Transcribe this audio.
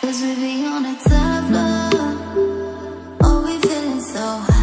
Cause we be on a tough love Oh, we feeling so high.